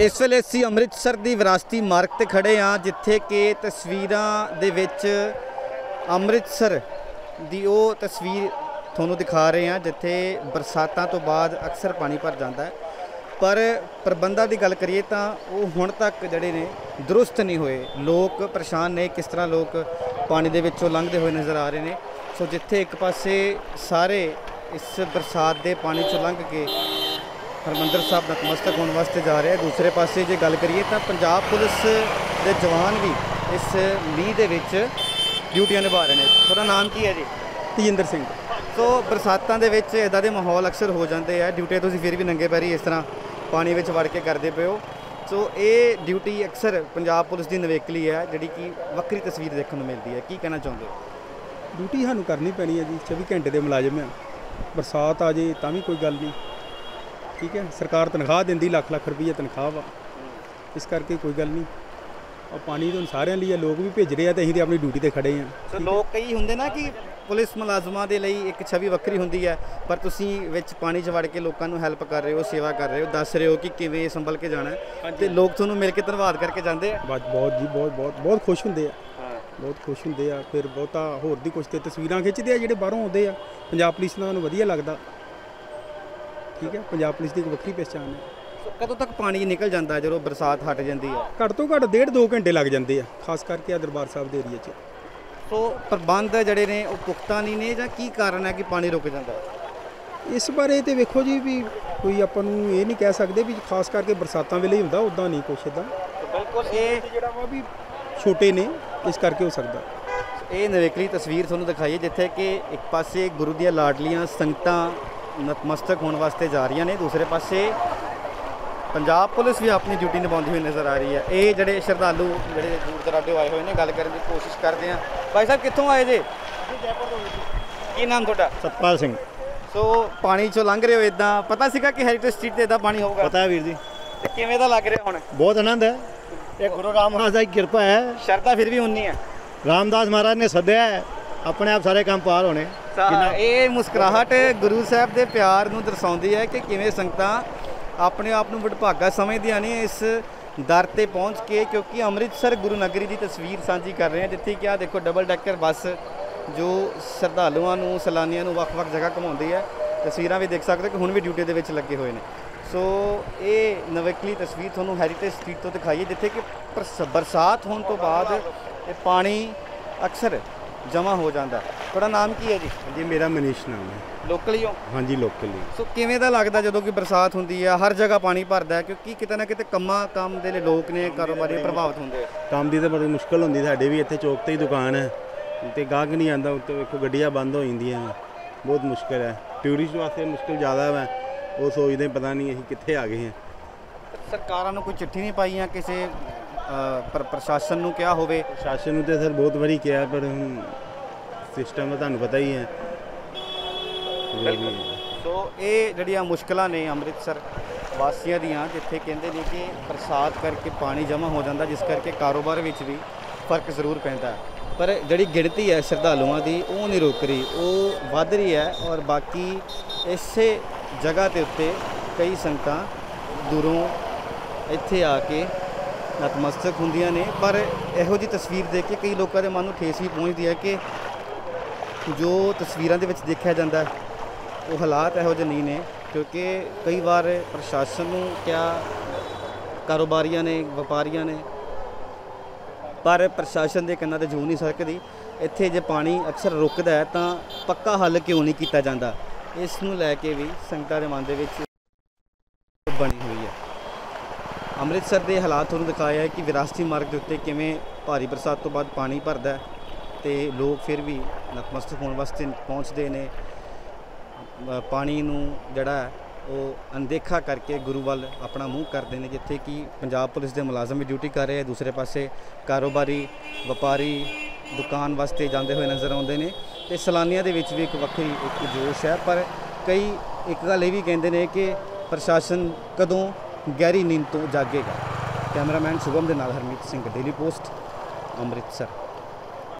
ਇਸ ਵੇਲੇ ਅਸੀਂ ਅੰਮ੍ਰਿਤਸਰ ਦੀ ਵਿਰਾਸਤੀ ਮਾਰਗ ਤੇ ਖੜੇ ਹਾਂ, ਜਿੱਥੇ ਕਿ ਤਸਵੀਰਾਂ ਦੇ ਵਿੱਚ ਅੰਮ੍ਰਿਤਸਰ ਦੀ ਉਹ ਤਸਵੀਰ ਤੁਹਾਨੂੰ ਦਿਖਾ ਰਹੇ ਹਾਂ, ਜਿੱਥੇ ਬਰਸਾਤਾਂ ਤੋਂ ਬਾਅਦ ਅਕਸਰ ਪਾਣੀ ਭਰ ਜਾਂਦਾ ਹੈ। ਪਰ ਪ੍ਰਬੰਧਾਂ ਦੀ ਗੱਲ ਕਰੀਏ ਤਾਂ ਉਹ ਹੁਣ ਤੱਕ ਜਿਹੜੇ ਨੇ, ਦਰੁਸਤ ਨਹੀਂ ਹੋਏ। ਲੋਕ ਪਰੇਸ਼ਾਨ ਨੇ, ਕਿਸ ਤਰ੍ਹਾਂ ਲੋਕ ਪਾਣੀ ਦੇ ਵਿੱਚੋਂ ਲੰਘਦੇ ਹੋਏ ਨਜ਼ਰ ਆ ਰਹੇ ਨੇ। ਸੋ ਜਿੱਥੇ ਇੱਕ ਪਾਸੇ ਸਾਰੇ ਇਸ ਬਰਸਾਤ ਦੇ ਪਾਣੀ ਚੋਂ ਲੰਘ ਕੇ ਹਰਮੰਦਰ ਸਾਹਿਬ ਨਤਮਸਤਕ ਹੋਣ ਵਾਸਤੇ ਜਾ ਰਹੇ ਆ। ਦੂਸਰੇ ਪਾਸੇ ਜੇ ਗੱਲ ਕਰੀਏ ਤਾਂ ਪੰਜਾਬ ਪੁਲਿਸ ਦੇ ਜਵਾਨ ਵੀ ਇਸ ਮੀਂਹ ਦੇ ਵਿੱਚ ਡਿਊਟੀਆਂ ਨਿਭਾ ਰਹੇ ਨੇ। ਤੁਹਾਡਾ ਨਾਮ ਕੀ ਹੈ ਜੀ? ਤੇਜਿੰਦਰ ਸਿੰਘ। ਸੋ ਬਰਸਾਤਾਂ ਦੇ ਵਿੱਚ ਇਦਾਂ ਦੇ ਮਾਹੌਲ ਅਕਸਰ ਹੋ ਜਾਂਦੇ ਆ। ਡਿਊਟੀ ਤੁਸੀਂ ਫਿਰ ਵੀ ਨੰਗੇ ਪੈਰੀ ਇਸ ਤਰ੍ਹਾਂ ਪਾਣੀ ਵਿੱਚ ਵੜ ਕੇ ਕਰਦੇ ਹੋ। ਸੋ ਇਹ ਡਿਊਟੀ ਅਕਸਰ ਪੰਜਾਬ ਪੁਲਿਸ ਦੀ ਨਵੇਕਲੀ ਹੈ ਜਿਹੜੀ ਕਿ ਵੱਖਰੀ ਤਸਵੀਰ ਦੇਖਣ ਨੂੰ ਮਿਲਦੀ ਹੈ ਕੀ ਕਹਿਣਾ ਚਾਹੁੰਦੇ ਹੋ? ਡਿਊਟੀ ਸਾਨੂੰ ਕਰਨੀ ਪੈਣੀ ਹੈ ਜੀ। 24 ਘੰਟੇ ਦੇ ਮੁਲਾਜ਼ਮ ਆ। ਬਰਸਾਤ ਆ ਜੇ ਤਾਂ ਵੀ ਕੋਈ ਗੱਲ ਨਹੀਂ। ਠੀਕ ਹੈ ਸਰਕਾਰ ਤਨਖਾਹ ਦਿੰਦੀ ਲੱਖ ਲੱਖ ਰੁਪਈਆ ਤਨਖਾਹ ਵਾ। ਇਸ ਕਰਕੇ ਕੋਈ ਗੱਲ ਨਹੀਂ। ਆ ਪਾਣੀ ਤਾਂ ਸਾਰਿਆਂ ਲਈ ਆ ਲੋਕ ਵੀ ਭੇਜ ਰਹੇ ਆ ਤੇ ਅਸੀਂ ਤੇ ਆਪਣੀ ਡਿਊਟੀ ਤੇ ਖੜੇ ਆ। ਸੋ ਲੋਕ ਕਈ ਹੁੰਦੇ ਨਾ ਕਿ ਪੁਲਿਸ ਮੁਲਾਜ਼ਮਾਂ ਦੇ ਲਈ ਇੱਕ ਛਵੀ ਵੱਖਰੀ ਹੁੰਦੀ ਹੈ ਪਰ ਤੁਸੀਂ ਵਿੱਚ ਪਾਣੀ 'ਚ ਵੜ ਕੇ ਲੋਕਾਂ ਨੂੰ ਹੈਲਪ ਕਰ ਰਹੇ ਹੋ ਸੇਵਾ ਕਰ ਰਹੇ ਹੋ ਦੱਸ ਰਹੇ ਹੋ ਕਿ ਕਿਵੇਂ ਸੰਭਲ ਕੇ ਜਾਣਾ ਤੇ ਲੋਕ ਤੁਹਾਨੂੰ ਮਿਲ ਕੇ ਧੰਨਵਾਦ ਕਰਕੇ ਜਾਂਦੇ ਆ। ਬਹੁਤ ਜੀ ਬਹੁਤ ਬਹੁਤ ਬਹੁਤ ਖੁਸ਼ ਹੁੰਦੇ ਆ। ਬਹੁਤ ਖੁਸ਼ ਹੁੰਦੇ ਆ। ਫਿਰ ਬਹੁਤਾ ਹੋਰ ਦੀ ਕੁਛ ਤੇ ਤਸਵੀਰਾਂ ਖਿੱਚਦੇ ਆ ਜਿਹੜੇ ਬਾਹਰੋਂ ਆਉਂਦੇ ਆ। ਪੰਜਾਬ ਪੁਲਿਸ ਨਾਲ ਨੂੰ ਵਧੀਆ ਲੱਗਦਾ। ਠੀਕ ਹੈ? ਪੰਜਾਬ ਪੁਲਿਸ ਦੀ ਇੱਕ ਵੱਖਰੀ ਪਛਾਣ ਹੈ। ਕਦੋਂ ਤੱਕ ਪਾਣੀ ਨਿਕਲ ਜਾਂਦਾ ਜਦੋਂ ਬਰਸਾਤ ਹਟ ਜਾਂਦੀ ਹੈ? ਘੱਟ ਤੋਂ ਘੱਟ ਡੇਢ ਦੋ ਘੰਟੇ ਲੱਗ ਜਾਂਦੇ ਆ ਖਾਸ ਕਰਕੇ ਆ ਦਰਬਾਰ ਸਾਹਿਬ ਦੇ ਏਰੀਆ 'ਚ। ਸੋ ਪ੍ਰਬੰਧ ਜਿਹੜੇ ਨੇ ਉਹ ਪੁਖਤਾ ਨਹੀਂ ਨੇ ਜਾਂ ਕੀ ਕਾਰਨ ਹੈ ਕਿ ਪਾਣੀ ਰੁਕ ਜਾਂਦਾ ਇਸ ਬਾਰੇ ਤੇ ਵੇਖੋ ਜੀ ਵੀ ਕੋਈ ਆਪਾਂ ਨੂੰ ਇਹ ਨਹੀਂ ਕਹਿ ਸਕਦੇ ਵੀ ਖਾਸ ਕਰਕੇ ਬਰਸਾਤਾਂ ਵੇਲੇ ਹੀ ਹੁੰਦਾ ਉਦਾਂ ਨਹੀਂ ਕੁਛ ਇਦਾਂ ਬਿਲਕੁਲ ਇਹ ਜਿਹੜਾ ਵਾ ਵੀ ਛੋਟੇ ਨੇ ਇਸ ਕਰਕੇ ਹੋ ਸਕਦਾ। ਇਹ ਨਵੇਕਲੀ ਤਸਵੀਰ ਤੁਹਾਨੂੰ ਦਿਖਾਈਏ ਜਿੱਥੇ ਕਿ ਇੱਕ ਪਾਸੇ ਗੁਰੂ ਦੀਆਂ ਲਾਡਲੀਆਂ ਸੰਗਤਾਂ ਨਤਮਸਤਕ ਹੋਣ ਵਾਸਤੇ ਜਾ ਰਹੀਆਂ ਨੇ। ਦੂਸਰੇ ਪਾਸੇ ਪੰਜਾਬ ਪੁਲਿਸ ਵੀ ਆਪਣੀ ਡਿਊਟੀ ਨਿਭਾਉਂਦੀ ਹੋਈ ਨਜ਼ਰ ਆ ਰਹੀ ਹੈ। ਇਹ ਜਿਹੜੇ ਸ਼ਰਧਾਲੂ ਜਿਹੜੇ ਦੂਰ ਦਰਾਡੇ ਆਏ ਹੋਏ ਨੇ ਗੱਲ ਕਰਨ ਦੀ ਕੋਸ਼ਿਸ਼ ਕਰਦੇ ਆ। ਭਾਈ ਸਾਹਿਬ ਕਿੱਥੋਂ ਆਏ ਜੇ? ਕੀ ਨਾਮ ਤੁਹਾਡਾ? ਸਤਪਾਲ ਸਿੰਘ। ਸੋ ਪਾਣੀ ਚੋਂ ਲੰਘ ਰਹੇ ਹੋ ਇਦਾਂ ਪਤਾ ਸੀਗਾ ਕਿ ਹੈਰੀਟੇਜ ਸਟਰੀਟ ਤੇ ਇਦਾਂ ਪਾਣੀ ਹੋਊਗਾ? ਪਤਾ ਹੈ ਵੀਰ ਜੀ। ਤੇ ਕਿਵੇਂ ਦਾ ਲੱਗ ਰਿਹਾ ਹੁਣ? ਬਹੁਤ ਆਨੰਦ ਹੈ। ਇਹ ਗੁਰੂ ਰਾਮਦਾਸ ਦੀ ਕਿਰਪਾ ਹੈ। ਸ਼ਰਧਾ ਫਿਰ ਵੀ ਉਨੀ ਹੈ। ਰਾਮਦਾਸ ਮਹਾਰਾਜ ਨੇ ਸੱਦਿਆ ਹੈ। ਆਪਣੇ ਆਪ ਸਾਰੇ ਕੰਮ ਪਾਰ ਹੋਣੇ। ਇਹ ਮੁਸਕਰਾਹਟ ਗੁਰੂ ਸਾਹਿਬ ਦੇ ਪਿਆਰ ਨੂੰ ਦਰਸਾਉਂਦੀ ਹੈ ਕਿ ਕਿਵੇਂ ਸੰਗਤਾਂ ਆਪਣੇ ਆਪ ਨੂੰ ਵਡਭਾਗਾ ਸਮਝਦੀਆਂ ਨੇ ਇਸ ਦਰ ਤੇ ਪਹੁੰਚ ਕੇ ਕਿਉਂਕਿ ਅੰਮ੍ਰਿਤਸਰ ਗੁਰੂ ਨਗਰੀ ਦੀ ਤਸਵੀਰ ਸਾਂਝੀ ਕਰ ਰਹੇ ਹਾਂ ਜਿੱਥੇ ਕਿ ਆ ਦੇਖੋ ਡਬਲ ਡੈਕਰ ਬੱਸ ਜੋ ਸ਼ਰਧਾਲੂਆਂ ਨੂੰ ਸੈਲਾਨੀਆਂ ਨੂੰ ਵੱਖ-ਵੱਖ ਜਗ੍ਹਾ ਘੁਮਾਉਂਦੀ ਹੈ। ਤਸਵੀਰਾਂ ਵੀ ਦੇਖ ਸਕਦੇ ਹੋ ਕਿ ਹੁਣ ਵੀ ਡਿਊਟੀ ਦੇ ਵਿੱਚ ਲੱਗੇ ਹੋਏ ਨੇ। ਸੋ ਇਹ ਨਵੇਕਲੀ ਤਸਵੀਰ ਤੁਹਾਨੂੰ ਹੈਰੀਟੇਜ ਸਟਰੀਟ ਤੋਂ ਦਿਖਾਈਏ ਜਿੱਥੇ ਕਿ ਬਰਸ- ਬਰਸਾਤ ਹੋਣ ਤੋਂ ਬਾਅਦ ਇਹ ਪਾਣੀ ਅਕਸਰ ਜਮ੍ਹਾਂ ਹੋ ਜਾਂਦਾ। ਤੁਹਾਡਾ ਨਾਮ ਕੀ ਹੈ ਜੀ? ਜੀ ਮੇਰਾ ਮਨੀਸ਼ ਨਾਮ ਹੈ। ਲੋਕਲ ਹੀ? ਹੋ ਹਾਂਜੀ ਲੋਕਲੀ ਸੋ ਕਿਵੇਂ ਦਾ ਲੱਗਦਾ ਜਦੋਂ ਕਿ ਬਰਸਾਤ ਹੁੰਦੀ ਆ ਹਰ ਜਗ੍ਹਾ ਪਾਣੀ ਭਰਦਾ ਹੈ ਕਿਉਂਕਿ ਕਿਤੇ ਨਾ ਕਿਤੇ ਕੰਮਾਂ ਕੰਮ ਦੇ ਲਈ ਲੋਕ ਨੇ ਕਾਰੋਬਾਰੀ ਪ੍ਰਭਾਵਿਤ ਹੁੰਦੇ ਆ। ਕੰਮ ਦੀ ਤਾਂ ਬੜੀ ਮੁਸ਼ਕਲ ਹੁੰਦੀ ਸਾਡੇ ਵੀ ਇੱਥੇ ਚੌਕ ਤੇ ਹੀ ਦੁਕਾਨ ਹੈ। ਤੇ ਗਾਹਕ ਨਹੀਂ ਆਂਦਾ ਉੱਤੇ ਵੇਖੋ ਗੱਡੀਆਂ ਬੰਦ ਹੋ ਜਾਂਦੀਆਂ ਬਹੁਤ ਮੁਸ਼ਕਲ ਹੈ। ਟੂਰਿਸਟ ਵਾਸਤੇ ਮੁਸ਼ਕਲ ਜ਼ਿਆਦਾ ਹੈ ਉਹ ਸੋਚਦੇ ਪਤਾ ਨਹੀਂ ਅਸੀਂ ਕਿੱਥੇ ਆ ਗਏ ਹਾਂ। ਸਰਕਾਰਾਂ ਨੂੰ ਕੋਈ ਚਿੱਠੀ ਨਹੀਂ ਪਾਈ ਜਾਂ ਕਿਸੇ ਪ੍ਰਸ਼ਾਸਨ ਨੂੰ ਕਿਹਾ ਹੋਵੇ। ਸ਼ਾਸਨ ਨੂੰ ਤੇ ਸਰ ਬਹੁਤ ਵਾਰੀ ਕਿਹਾ ਪਰ ਹੁਣ ਸਿਸਟਮ ਤੁਹਾਨੂੰ ਪਤਾ ਹੀ ਹੈ। ਸੋ ਇਹ ਜਿਹੜੀਆਂ ਮੁਸ਼ਕਲਾਂ ਨੇ ਅੰਮ੍ਰਿਤਸਰ ਵਾਸੀਆਂ ਦੀਆਂ ਜਿੱਥੇ ਕਹਿੰਦੇ ਨੇ ਕਿ ਬਰਸਾਤ ਕਰਕੇ ਪਾਣੀ ਜਮ੍ਹਾਂ ਹੋ ਜਾਂਦਾ ਜਿਸ ਕਰਕੇ ਕਾਰੋਬਾਰ ਵਿੱਚ ਵੀ ਫ਼ਰਕ ਜ਼ਰੂਰ ਪੈਂਦਾ ਪਰ ਜਿਹੜੀ ਗਿਣਤੀ ਹੈ ਸ਼ਰਧਾਲੂਆਂ ਦੀ ਉਹ ਨਹੀਂ ਰੁਕ ਰਹੀ। ਉਹ ਵੱਧ ਰਹੀ ਹੈ ਔਰ ਬਾਕੀ ਇਸੇ ਜਗ੍ਹਾ ਦੇ ਉੱਤੇ ਕਈ ਸੰਗਤਾਂ ਦੂਰੋਂ ਇੱਥੇ ਆ ਕੇ ਨਤਮਸਤਕ ਹੁੰਦੀਆਂ ਨੇ, ਪਰ ਇਹੋ ਜੀ ਤਸਵੀਰ ਦੇਖ ਕੇ ਕਈ ਲੋਕਾਂ ਦੇ ਮਨ ਨੂੰ ਠੇਸ ਵੀ ਪਹੁੰਚਦੀ ਹੈ ਕਿ ਜੋ ਤਸਵੀਰਾਂ ਦੇ ਵਿੱਚ ਦੇਖਿਆ ਜਾਂਦਾ ਉਹ ਹਾਲਾਤ ਇਹੋ ਜਿਹੇ ਨਹੀਂ ਨੇ, ਕਿਉਂਕਿ ਕਈ ਵਾਰ ਪ੍ਰਸ਼ਾਸਨ ਨੂੰ ਕਿਆ ਕਾਰੋਬਾਰੀਆਂ ਨੇ, ਵਪਾਰੀਆਂ ਨੇ, ਪਰ ਪ੍ਰਸ਼ਾਸਨ ਦੇ ਕੰਨਾਂ ਤੇ ਜੂ ਨਹੀਂ ਸਕਦੀ ਇੱਥੇ ਜੇ ਪਾਣੀ ਅਕਸਰ ਰੁਕਦਾ ਹੈ, ਤਾਂ ਪੱਕਾ ਹੱਲ ਕਿਉਂ ਨਹੀਂ ਕੀਤਾ ਜਾਂਦਾ? ਇਸ ਨੂੰ ਲੈ ਕੇ ਵੀ ਸੰਗਤਾਂ ਦੇ ਮਨ ਦੇ ਵਿੱਚ ਬਣੀ ਹੋਈ ਹੈ। ਅੰਮ੍ਰਿਤਸਰ ਦੇ ਹਾਲਾਤ ਤੁਹਾਨੂੰ ਦਿਖਾਇਆ ਹੈ ਕਿ ਵਿਰਾਸਤੀ ਮਾਰਗ ਦੇ ਉੱਤੇ ਕਿਵੇਂ ਭਾਰੀ ਬਰਸਾਤ ਤੋਂ ਬਾਅਦ ਪਾਣੀ ਭਰਦਾ ਹੈ ਤੇ ਲੋਕ ਫਿਰ ਵੀ ਨਤਮਸਤਕ ਹੋਣ ਵਾਸਤੇ ਪਹੁੰਚਦੇ ਨੇ। ਪਾਣੀ ਨੂੰ ਜਿਹੜਾ ਉਹ ਅਣਦੇਖਾ ਕਰਕੇ ਗੁਰੂ ਵੱਲ ਆਪਣਾ ਮੂੰਹ ਕਰਦੇ ਨੇ, ਜਿੱਥੇ ਕਿ ਪੰਜਾਬ ਪੁਲਿਸ ਦੇ ਮੁਲਾਜ਼ਮ ਵੀ ਡਿਊਟੀ ਕਰ ਰਹੇ ਆ ਦੂਸਰੇ ਪਾਸੇ ਕਾਰੋਬਾਰੀ, ਵਪਾਰੀ ਦੁਕਾਨ ਵਾਸਤੇ ਜਾਂਦੇ ਹੋਏ ਨਜ਼ਰ ਆਉਂਦੇ ਨੇ ਤੇ ਸੈਲਾਨੀਆਂ ਦੇ ਵਿੱਚ ਵੀ ਇੱਕ ਵੱਖਰੀ ਇੱਕ ਜੋਸ਼ ਹੈ। ਪਰ ਕਈ ਇੱਕ ਗੱਲ ਇਹ ਵੀ ਕਹਿੰਦੇ ਨੇ ਕਿ ਪ੍ਰਸ਼ਾਸਨ ਕਦੋਂ ਗਹਿਰੀ ਨੀਂਦ ਤੋਂ ਜਾਗੇਗਾ। ਕੈਮਰਾਮੈਨ ਸ਼ੁਭਮ ਦੇ ਨਾਲ ਹਰਮੀਤ ਸਿੰਘ ਡੇਲੀ ਪੋਸਟ ਅੰਮ੍ਰਿਤਸਰ।